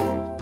you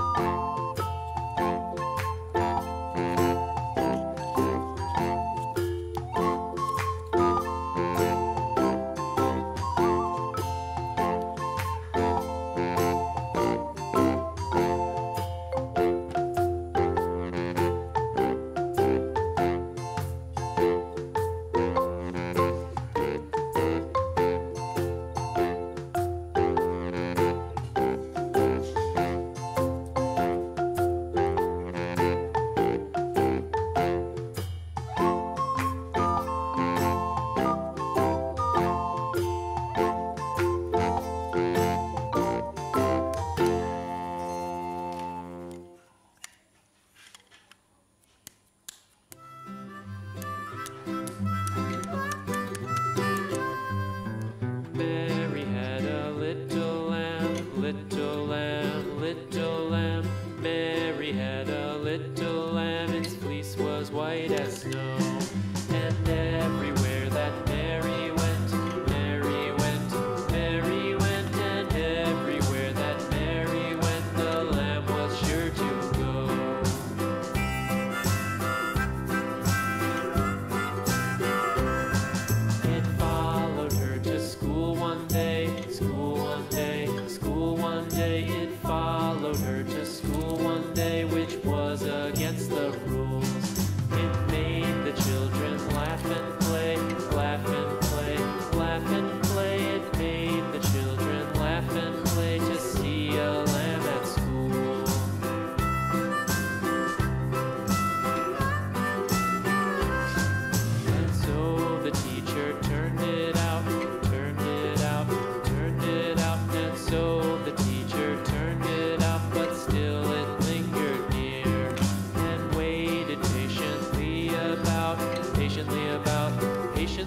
little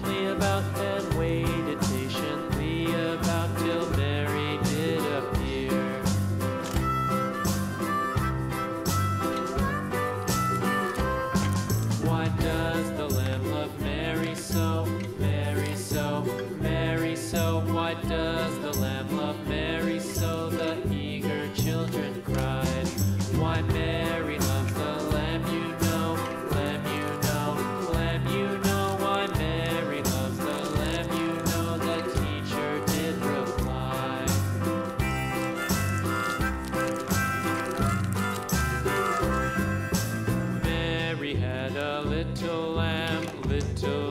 me about hell. gentle.